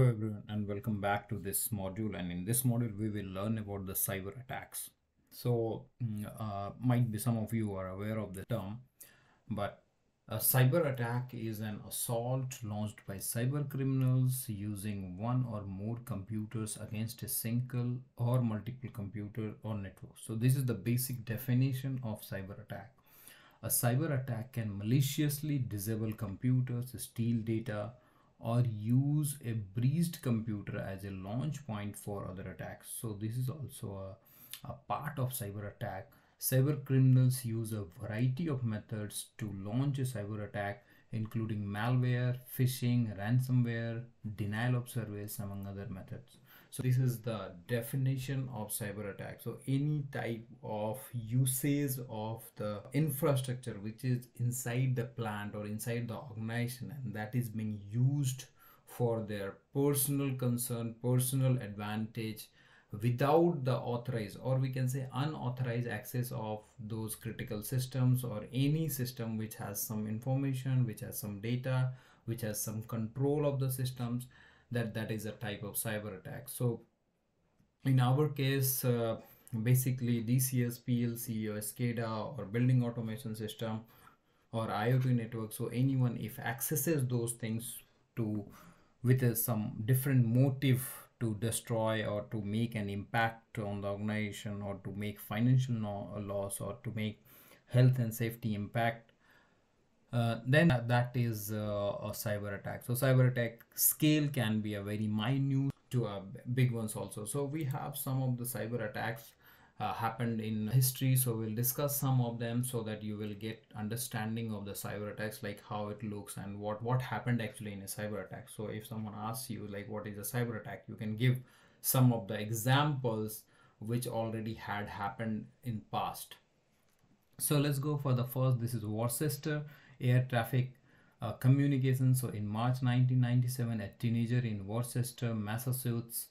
Hello everyone and welcome back to this module and in this module we will learn about the cyber attacks. So mm, uh, might be some of you are aware of the term but a cyber attack is an assault launched by cyber criminals using one or more computers against a single or multiple computer or network. So this is the basic definition of cyber attack. A cyber attack can maliciously disable computers, steal data, or use a breached computer as a launch point for other attacks. So this is also a, a part of cyber attack. Cyber criminals use a variety of methods to launch a cyber attack including malware, phishing, ransomware, denial of service among other methods. So this is the definition of cyber attack. So any type of usage of the infrastructure which is inside the plant or inside the organization and that is being used for their personal concern, personal advantage without the authorized or we can say unauthorized access of those critical systems or any system which has some information, which has some data, which has some control of the systems that that is a type of cyber attack. So in our case uh, basically dcs plc or scada or building automation system or iot network. So anyone if accesses those things to with a, some different motive to destroy or to make an impact on the organization or to make financial loss or to make health and safety impact uh, then that is uh, a cyber attack. So cyber attack scale can be a very minute to a big ones also. So we have some of the cyber attacks uh, happened in history. So we'll discuss some of them so that you will get understanding of the cyber attacks like how it looks and what what happened actually in a cyber attack. So if someone asks you like what is a cyber attack you can give some of the examples which already had happened in past. So let's go for the first. This is worcester air traffic uh, communication. So in March 1997, a teenager in Worcester, Massachusetts,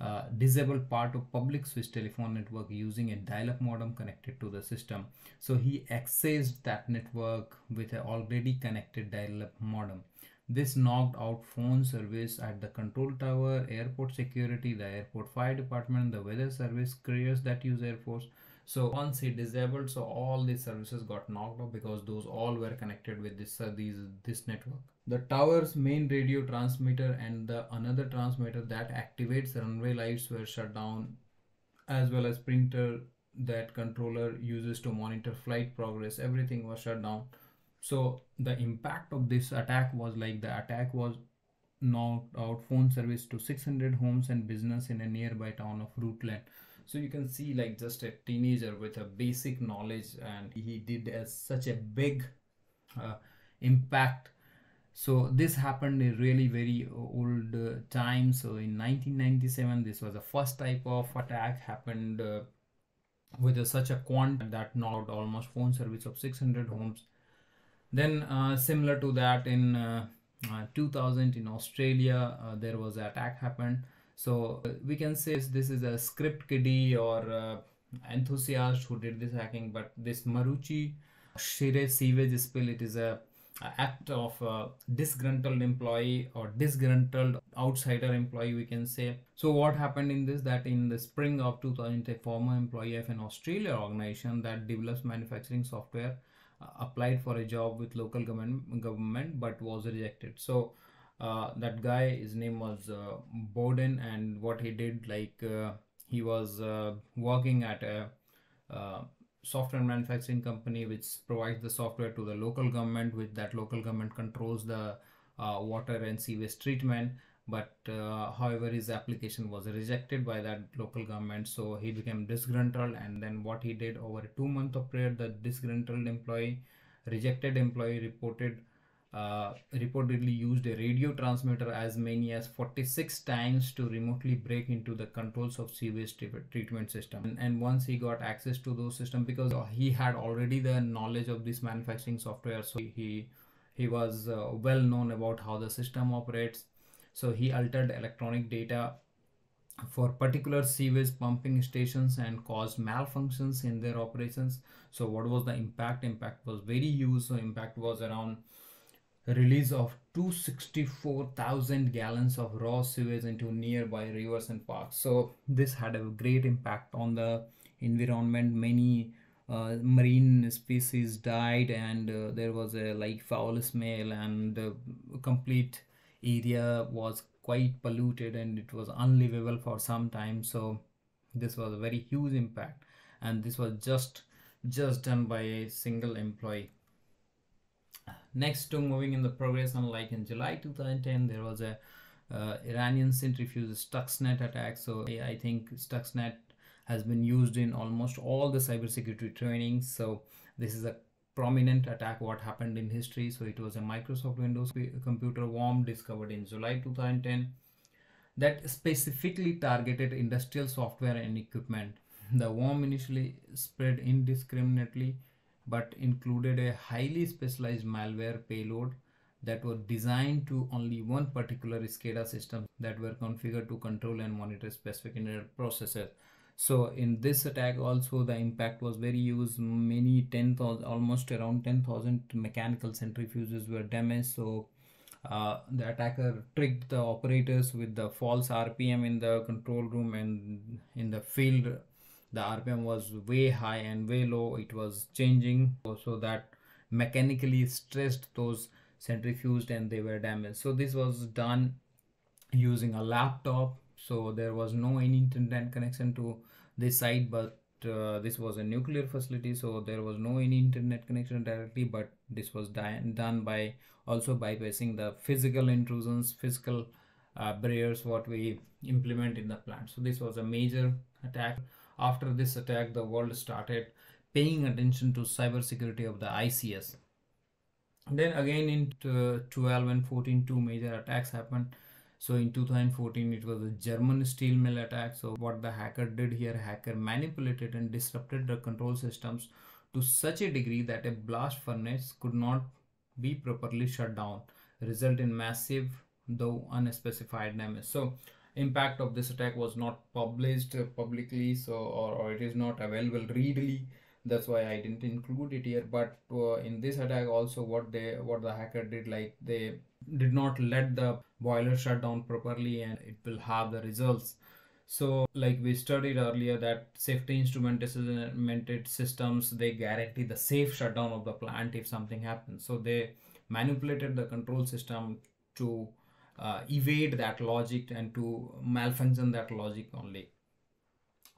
uh, disabled part of public switch telephone network using a dial-up modem connected to the system. So he accessed that network with an already connected dial-up modem. This knocked out phone service at the control tower, airport security, the airport fire department, the weather service, carriers that use Air Force, so once he disabled so all these services got knocked off because those all were connected with this uh, these this network. The tower's main radio transmitter and the another transmitter that activates runway lights were shut down as well as printer that controller uses to monitor flight progress. Everything was shut down. So the impact of this attack was like the attack was knocked out phone service to 600 homes and business in a nearby town of Rutland so you can see like just a teenager with a basic knowledge and he did a, such a big uh, impact. So this happened in really very old uh, time. So in 1997 this was the first type of attack happened uh, with a, such a quant that knocked almost phone service of 600 homes. Then uh, similar to that in uh, uh, 2000 in australia there was an attack happened so we can say this is a script kiddie or uh, enthusiast who did this hacking but this Maroochy Shire sewage spill it is a, act of a disgruntled employee or disgruntled outsider employee we can say. So what happened in this that in the spring of 2000 a former employee of an australia organization that develops manufacturing software uh, applied for a job with local government government but was rejected. So uh, that guy his name was uh, Boden and what he did like uh, he was uh, working at a uh, software manufacturing company which provides the software to the local government which that local government controls the uh, water and sewage treatment. But however his application was rejected by that local government so he became disgruntled. And then what he did over a two month of period the disgruntled employee rejected employee reported uh, reportedly used a radio transmitter as many as 46 times to remotely break into the controls of sewage treatment system. And, and once he got access to those systems because he had already the knowledge of this manufacturing software so he he was uh, well known about how the system operates. So he altered electronic data for particular sewage pumping stations and caused malfunctions in their operations. So what was the impact? Impact was very huge. So impact was around release of 264,000 gallons of raw sewage into nearby rivers and parks. So this had a great impact on the environment. Many uh, marine species died and uh, there was a like foul smell and the complete area was quite polluted and it was unlivable for some time so this was a very huge impact and this was just just done by a single employee next to moving in the progress on like in july 2010 there was a uh, iranian centrifuge stuxnet attack. So i think stuxnet has been used in almost all the cybersecurity trainings so this is a prominent attack what happened in history. So it was a microsoft windows computer worm discovered in july 2010 that specifically targeted industrial software and equipment. The worm initially spread indiscriminately but included a highly specialized malware payload that was designed to only one particular SCADA system that were configured to control and monitor specific internet processes. So in this attack also the impact was very huge. Many 10,000, almost around 10,000 mechanical centrifuges were damaged. So uh, the attacker tricked the operators with the false RPM in the control room and in the field the rpm was way high and way low. It was changing so that mechanically stressed those centrifuged and they were damaged. So this was done using a laptop. So there was no any internet connection to this site but uh, this was a nuclear facility so there was no any internet connection directly but this was done by also bypassing the physical intrusions physical uh, barriers what we implement in the plant. So this was a major attack after this attack, the world started paying attention to cybersecurity of the ICS. Then again in uh, 12 and 14, two major attacks happened. So in 2014, it was a German steel mill attack. So what the hacker did here, hacker manipulated and disrupted the control systems to such a degree that a blast furnace could not be properly shut down, result in massive though unspecified damage. So impact of this attack was not published publicly so or, or it is not available readily. That's why i didn't include it here. But uh, in this attack also what they what the hacker did like they did not let the boiler shut down properly and it will have the results. So like we studied earlier that safety instrumented systems they guarantee the safe shutdown of the plant if something happens. So they manipulated the control system to uh, evade that logic and to malfunction that logic only.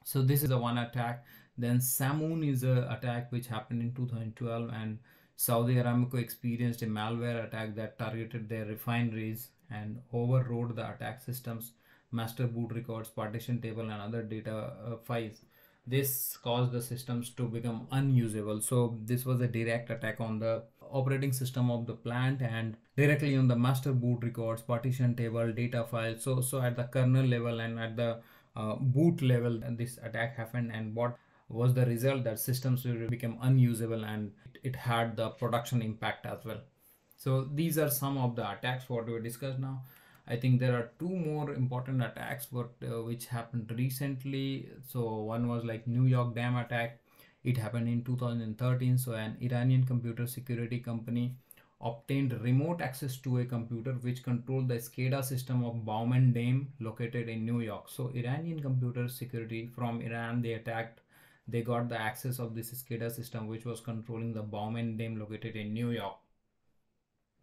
So this is the one attack. Then Shamoon is a attack which happened in 2012 and Saudi Aramco experienced a malware attack that targeted their refineries and overrode the attack systems master boot records partition table and other data uh, files this caused the systems to become unusable. So this was a direct attack on the operating system of the plant and directly on the master boot records partition table data files. So so at the kernel level and at the uh, boot level this attack happened. And what was the result? That systems will become unusable and it had the production impact as well. So these are some of the attacks what we discussed now I think there are two more important attacks what uh, which happened recently. So one was like New York Dam attack. It happened in 2013. So an Iranian computer security company obtained remote access to a computer which controlled the SCADA system of Bowman Dam located in New York. So Iranian computer security from Iran they attacked they got the access of this SCADA system which was controlling the Bowman Dam located in New York.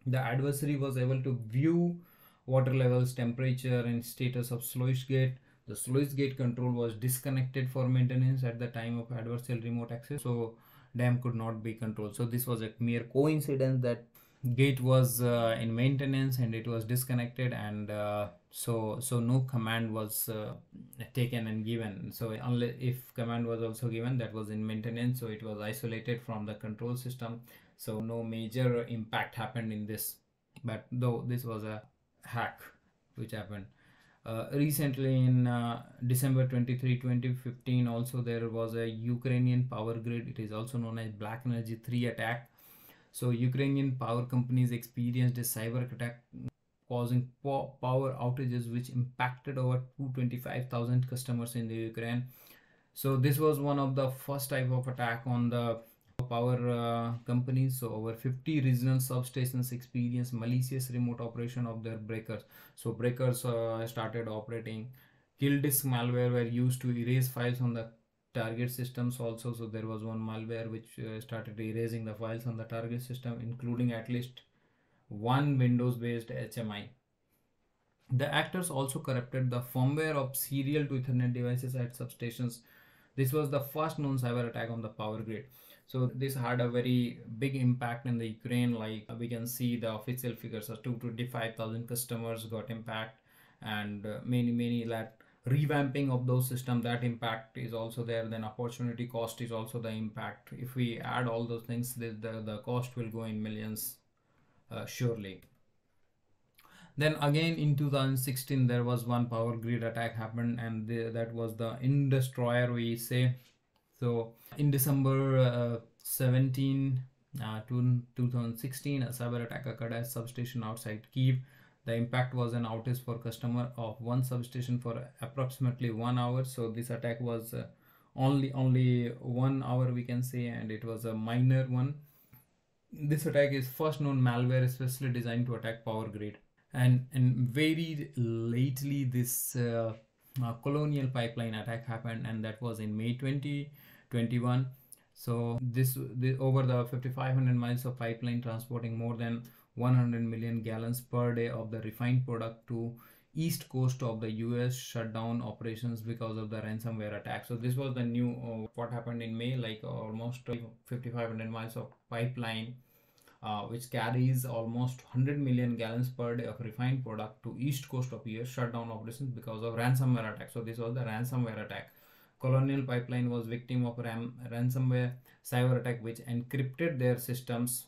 The adversary was able to view water levels, temperature and status of sluice gate. The sluice gate control was disconnected for maintenance at the time of adversarial remote access. So dam could not be controlled. So this was a mere coincidence that gate was uh, in maintenance and it was disconnected and uh, so so no command was uh, taken and given so unless if command was also given that was in maintenance so it was isolated from the control system so no major impact happened in this but though this was a hack which happened. Uh, recently in uh, december 23 2015 also there was a ukrainian power grid. It is also known as black energy 3 attack. So ukrainian power companies experienced a cyber attack causing po- power outages which impacted over 225000 customers in the ukraine. So this was one of the first type of attack on the power uh, companies so over 50 regional substations experience malicious remote operation of their breakers. So breakers uh, started operating. Kill disk malware were used to erase files on the target systems also. So there was one malware which uh, started erasing the files on the target system including at least one windows based hmi the actors also corrupted the firmware of serial to ethernet devices at substations. This was the first known cyber attack on the power grid so this had a very big impact in the ukraine like we can see the official figures of 225,000 customers got impact and uh, many many that revamping of those systems that impact is also there then opportunity cost is also the impact. If we add all those things the, the, the cost will go in millions uh, surely. Then again in 2016 there was one power grid attack happened and the, that was the Industroyer we say so in december uh, 17 uh, 2016 a cyber attack occurred at a substation outside kiev the impact was an outage for customer of one substation for approximately one hour. So this attack was uh, only only one hour we can say and it was a minor one. This attack is first known malware especially designed to attack power grid. And and very lately this uh, colonial pipeline attack happened and that was in may 2021 so this, this over the 5500 miles of pipeline transporting more than 100 million gallons per day of the refined product to east coast of the US shut down operations because of the ransomware attack. So this was the new uh, what happened in May, like almost 5,500 miles of pipeline, uh, which carries almost 100 million gallons per day of refined product to east coast of US shut down operations because of ransomware attack. So this was the ransomware attack. Colonial Pipeline was victim of ram- ransomware cyber attack, which encrypted their systems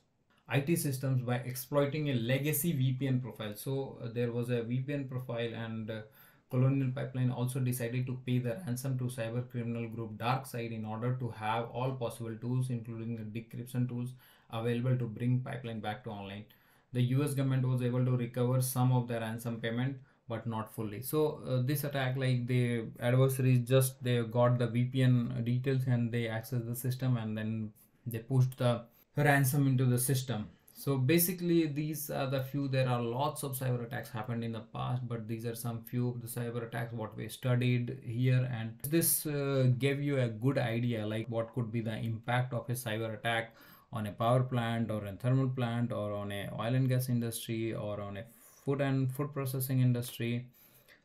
IT systems by exploiting a legacy VPN profile. So uh, there was a VPN profile and uh, Colonial Pipeline also decided to pay the ransom to cyber criminal group DarkSide in order to have all possible tools, including the decryption tools, available to bring Pipeline back to online. The US government was able to recover some of the ransom payment, but not fully. So uh, this attack, like the adversaries, just they got the VPN details and they accessed the system and then they pushed the ransom into the system so basically these are the few there are lots of cyber attacks happened in the past but these are some few of the cyber attacks what we studied here and this uh, gave you a good idea like what could be the impact of a cyber attack on a power plant or a thermal plant or on a oil and gas industry or on a food and food processing industry.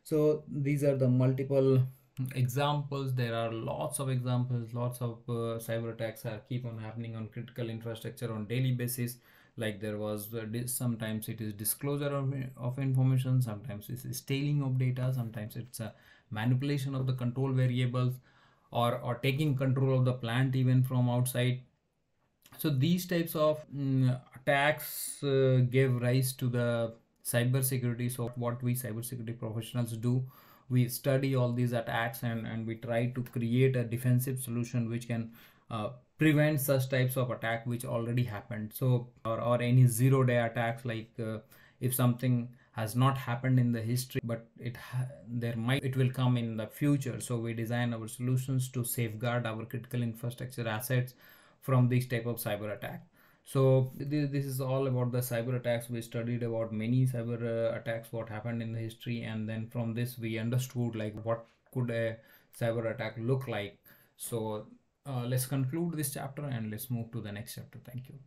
So these are the multiple examples. There are lots of examples. Lots of uh, cyber attacks are keep on happening on critical infrastructure on daily basis. Like there was uh, sometimes it is disclosure of, of information sometimes it is stealing of data sometimes it's a manipulation of the control variables or or taking control of the plant even from outside so these types of mm, attacks uh, rise to the cyber security so what we cyber security professionals do we study all these attacks and, and we try to create a defensive solution which can uh, prevent such types of attack which already happened. So or, or any zero day attacks like uh, if something has not happened in the history but it there might it will come in the future. So we design our solutions to safeguard our critical infrastructure assets from this type of cyber attack. So this, this is all about the cyber attacks. We studied about many cyber uh, attacks what happened in the history and then from this we understood like what could a cyber attack look like. So uh, let's conclude this chapter and let's move to the next chapter. Thank you